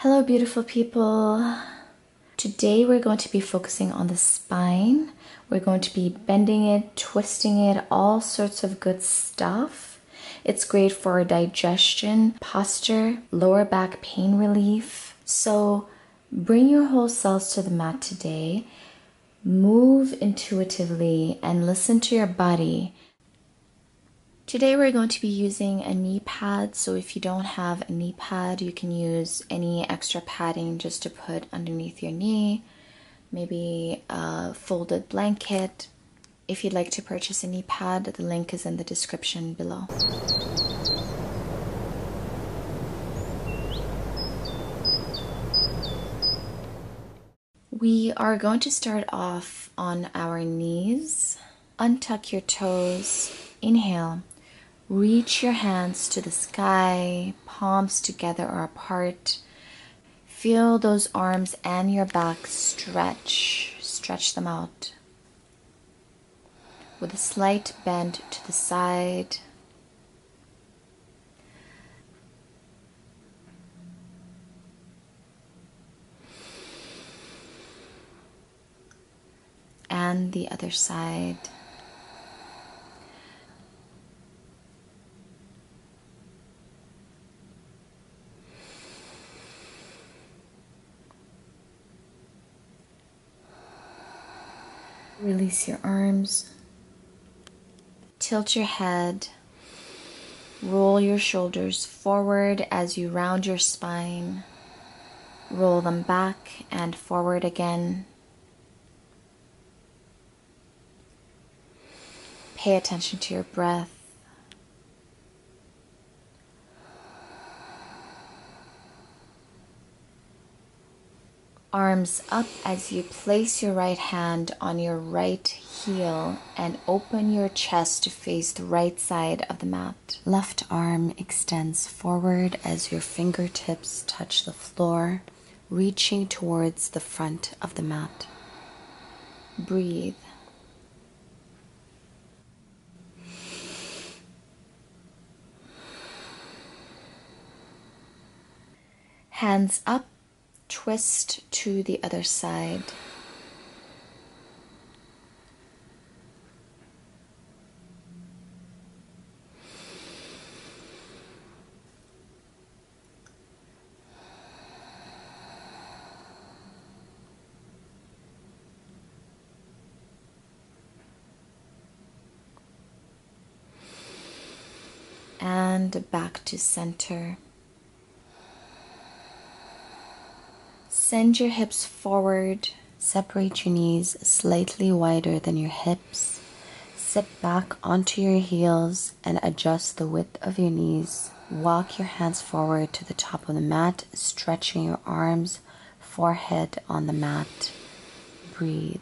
Hello, beautiful people. Today we're going to be focusing on the spine. We're going to be bending it, twisting it, all sorts of good stuff. It's great for digestion, posture, lower back pain relief. So bring your whole selves to the mat today. Move intuitively and listen to your body Today we're going to be using a knee pad. So if you don't have a knee pad, you can use any extra padding just to put underneath your knee. Maybe a folded blanket. If you'd like to purchase a knee pad, the link is in the description below. We are going to start off on our knees. Untuck your toes. Inhale. Reach your hands to the sky, palms together or apart. Feel those arms and your back stretch. Stretch them out. With a slight bend to the side. And the other side. Release your arms. Tilt your head. Roll your shoulders forward as you round your spine. Roll them back and forward again. Pay attention to your breath. Arms up as you place your right hand on your right heel and open your chest to face the right side of the mat. Left arm extends forward as your fingertips touch the floor, reaching towards the front of the mat. Breathe. Hands up twist to the other side. and back to center. Send your hips forward. Separate your knees slightly wider than your hips. Sit back onto your heels and adjust the width of your knees. Walk your hands forward to the top of the mat, stretching your arms, forehead on the mat. Breathe.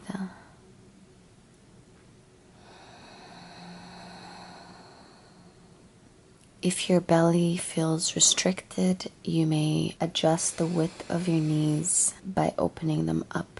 If your belly feels restricted, you may adjust the width of your knees by opening them up.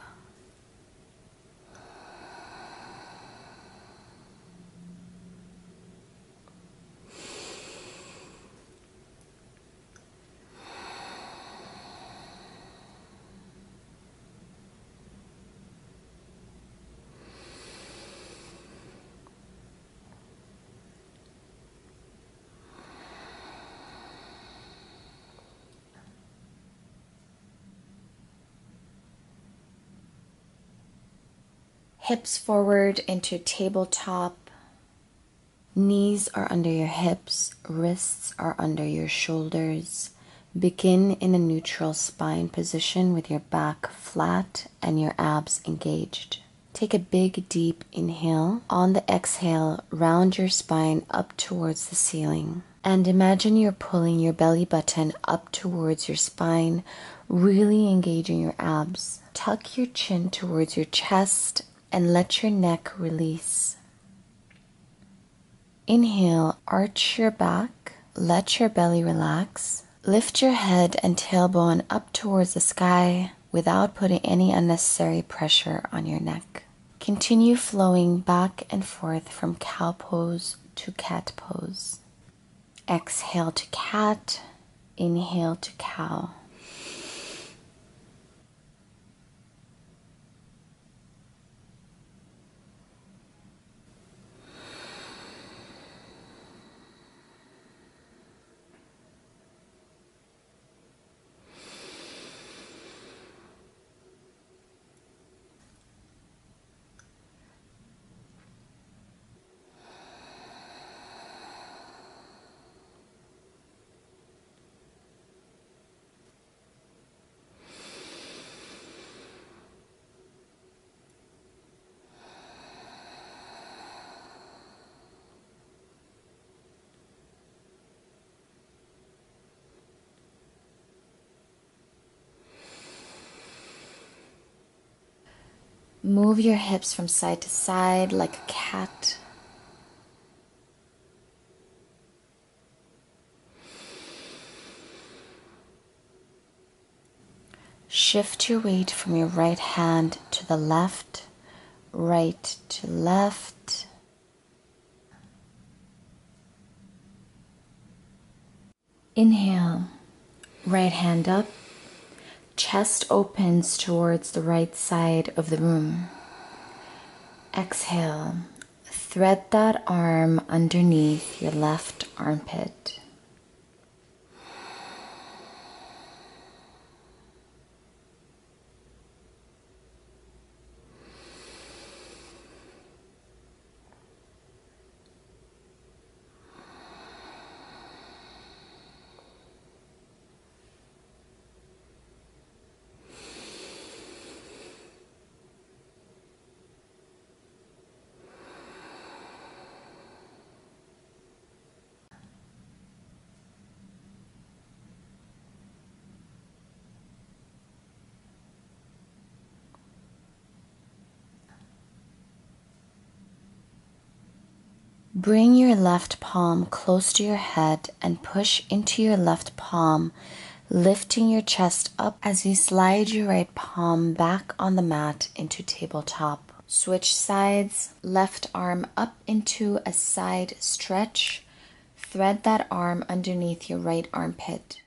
Hips forward into tabletop. Knees are under your hips, wrists are under your shoulders. Begin in a neutral spine position with your back flat and your abs engaged. Take a big, deep inhale. On the exhale, round your spine up towards the ceiling. And imagine you're pulling your belly button up towards your spine, really engaging your abs. Tuck your chin towards your chest and let your neck release. Inhale, arch your back, let your belly relax. Lift your head and tailbone up towards the sky without putting any unnecessary pressure on your neck. Continue flowing back and forth from cow pose to cat pose. Exhale to cat, inhale to cow. Move your hips from side to side like a cat. Shift your weight from your right hand to the left, right to left. Inhale, right hand up, chest opens towards the right side of the room. Exhale, thread that arm underneath your left armpit. Bring your left palm close to your head and push into your left palm, lifting your chest up as you slide your right palm back on the mat into tabletop. Switch sides, left arm up into a side stretch. Thread that arm underneath your right armpit.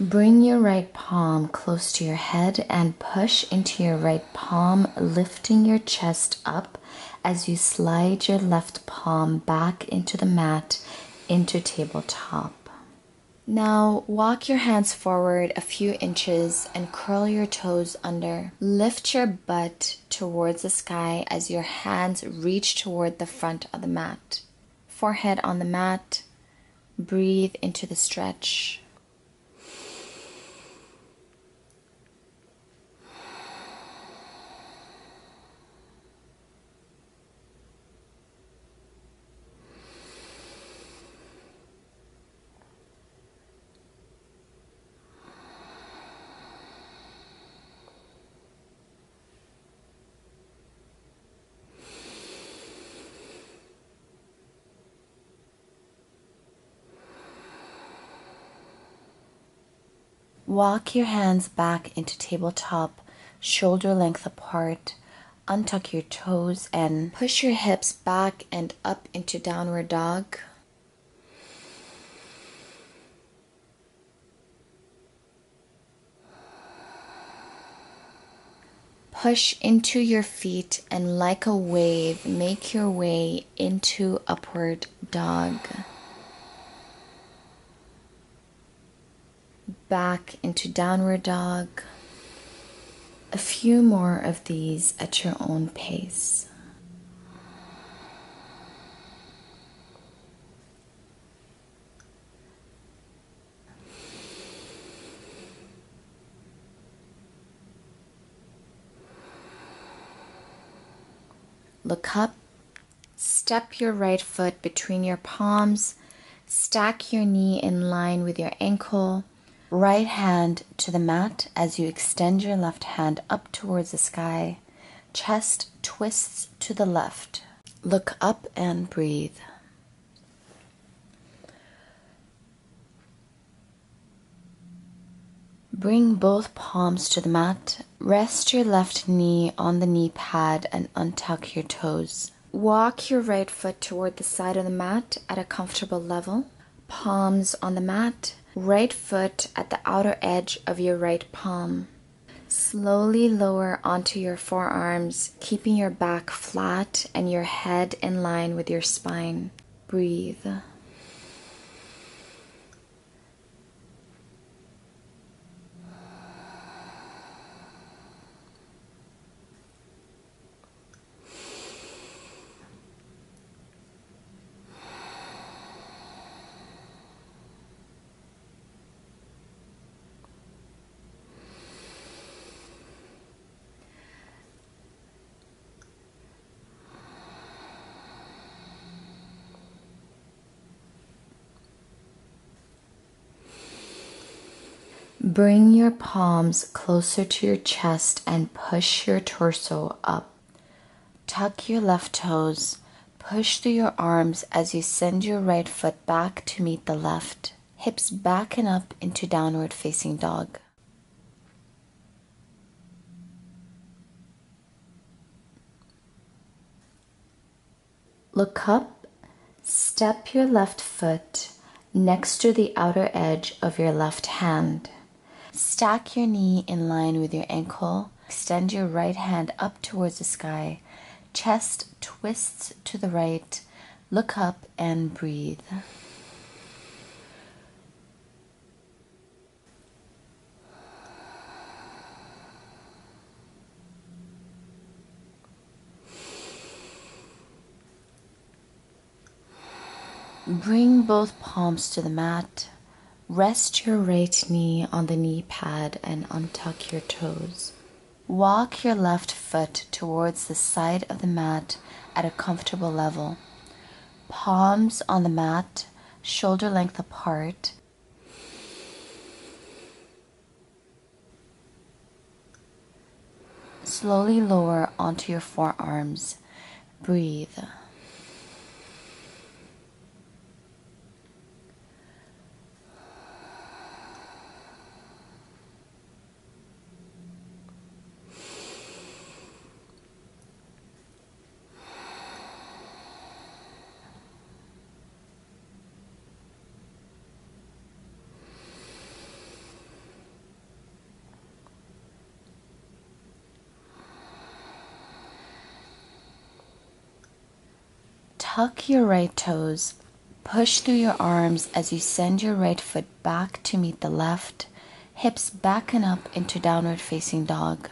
Bring your right palm close to your head and push into your right palm, lifting your chest up as you slide your left palm back into the mat into tabletop. Now walk your hands forward a few inches and curl your toes under. Lift your butt towards the sky as your hands reach toward the front of the mat. Forehead on the mat. Breathe into the stretch. Walk your hands back into tabletop, shoulder length apart. Untuck your toes and push your hips back and up into downward dog. Push into your feet and, like a wave, make your way into upward dog. Back into downward dog. A few more of these at your own pace. Look up, step your right foot between your palms, stack your knee in line with your ankle Right hand to the mat as you extend your left hand up towards the sky. Chest twists to the left. Look up and breathe. Bring both palms to the mat. Rest your left knee on the knee pad and untuck your toes. Walk your right foot toward the side of the mat at a comfortable level. Palms on the mat right foot at the outer edge of your right palm. Slowly lower onto your forearms, keeping your back flat and your head in line with your spine. Breathe. Bring your palms closer to your chest and push your torso up. Tuck your left toes. Push through your arms as you send your right foot back to meet the left. Hips back and up into downward facing dog. Look up, step your left foot next to the outer edge of your left hand. Stack your knee in line with your ankle. Extend your right hand up towards the sky. Chest twists to the right. Look up and breathe. Bring both palms to the mat. Rest your right knee on the knee pad and untuck your toes. Walk your left foot towards the side of the mat at a comfortable level. Palms on the mat, shoulder length apart. Slowly lower onto your forearms. Breathe. Tuck your right toes. Push through your arms as you send your right foot back to meet the left, hips back and up into downward facing dog.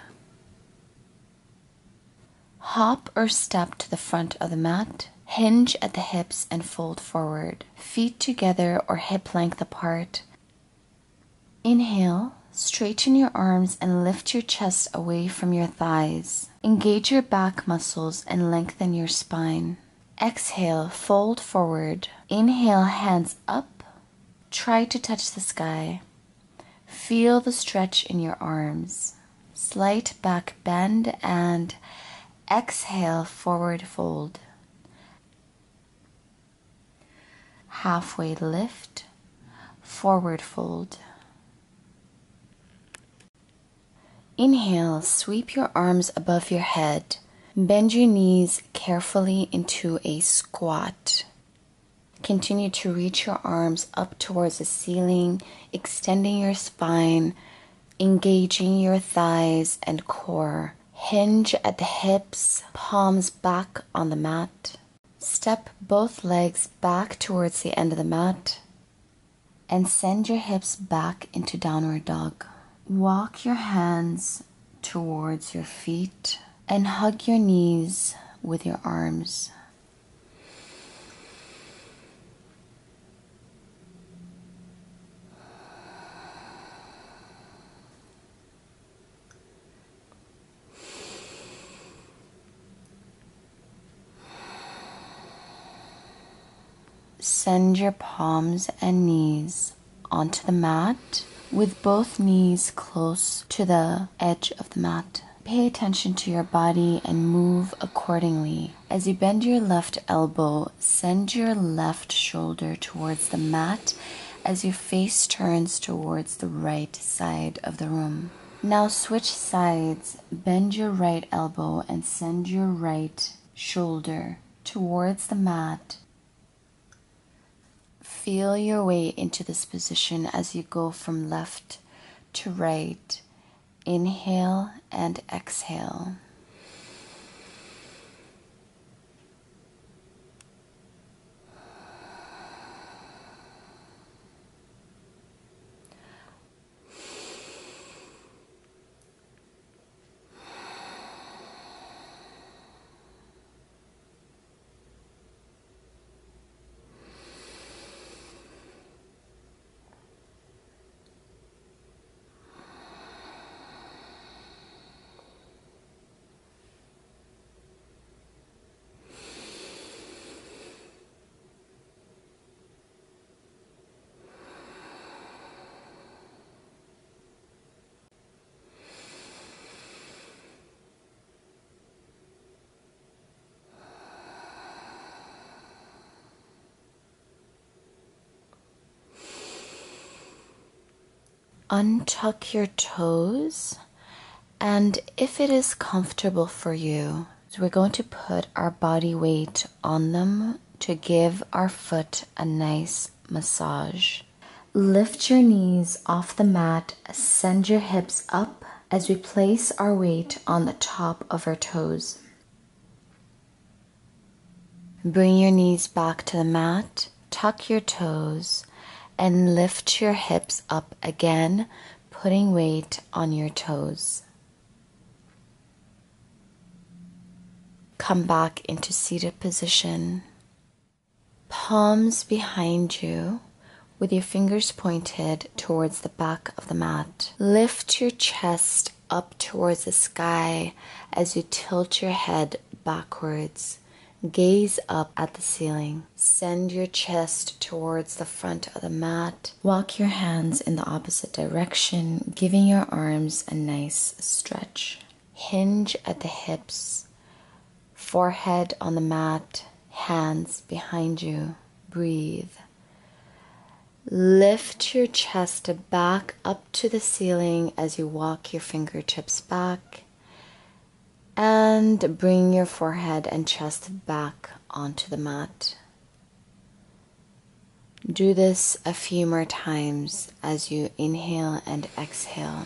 Hop or step to the front of the mat. Hinge at the hips and fold forward. Feet together or hip length apart. Inhale, straighten your arms and lift your chest away from your thighs. Engage your back muscles and lengthen your spine. Exhale, fold forward. Inhale, hands up. Try to touch the sky. Feel the stretch in your arms. Slight back bend and exhale, forward fold. Halfway lift, forward fold. Inhale, sweep your arms above your head. Bend your knees carefully into a squat. Continue to reach your arms up towards the ceiling, extending your spine, engaging your thighs and core. Hinge at the hips, palms back on the mat. Step both legs back towards the end of the mat and send your hips back into downward dog. Walk your hands towards your feet and hug your knees with your arms. Send your palms and knees onto the mat with both knees close to the edge of the mat. Pay attention to your body and move accordingly. As you bend your left elbow, send your left shoulder towards the mat as your face turns towards the right side of the room. Now switch sides, bend your right elbow and send your right shoulder towards the mat. Feel your way into this position as you go from left to right Inhale and exhale. Untuck your toes. And if it is comfortable for you, we're going to put our body weight on them to give our foot a nice massage. Lift your knees off the mat, send your hips up as we place our weight on the top of our toes. Bring your knees back to the mat, tuck your toes, and lift your hips up again, putting weight on your toes. Come back into seated position. Palms behind you with your fingers pointed towards the back of the mat. Lift your chest up towards the sky as you tilt your head backwards. Gaze up at the ceiling. Send your chest towards the front of the mat. Walk your hands in the opposite direction, giving your arms a nice stretch. Hinge at the hips, forehead on the mat, hands behind you. Breathe. Lift your chest back up to the ceiling as you walk your fingertips back and bring your forehead and chest back onto the mat. Do this a few more times as you inhale and exhale.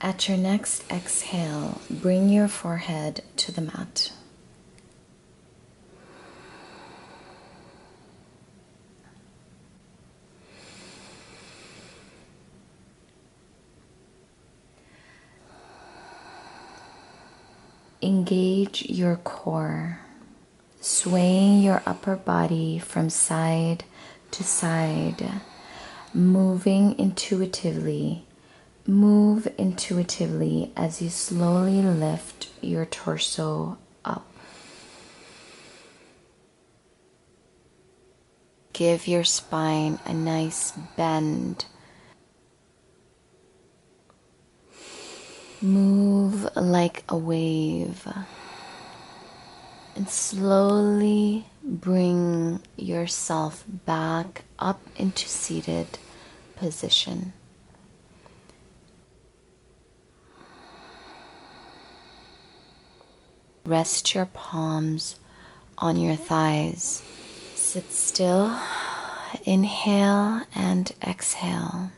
At your next exhale, bring your forehead to the mat. Engage your core, swaying your upper body from side to side, moving intuitively Move intuitively as you slowly lift your torso up. Give your spine a nice bend. Move like a wave and slowly bring yourself back up into seated position. Rest your palms on your thighs. Sit still. Inhale and exhale.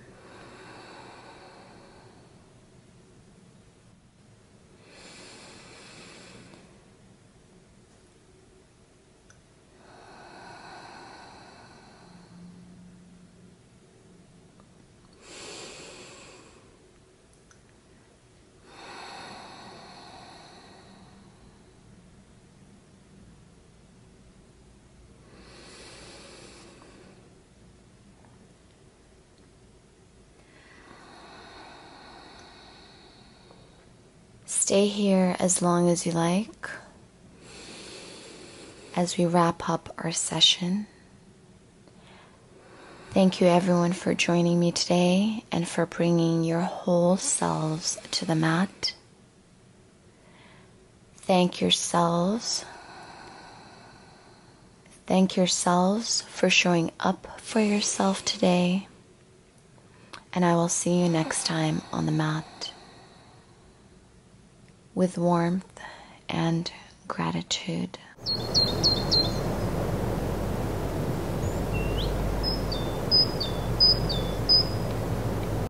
Stay here as long as you like as we wrap up our session. Thank you, everyone, for joining me today and for bringing your whole selves to the mat. Thank yourselves. Thank yourselves for showing up for yourself today. And I will see you next time on the mat with warmth and gratitude.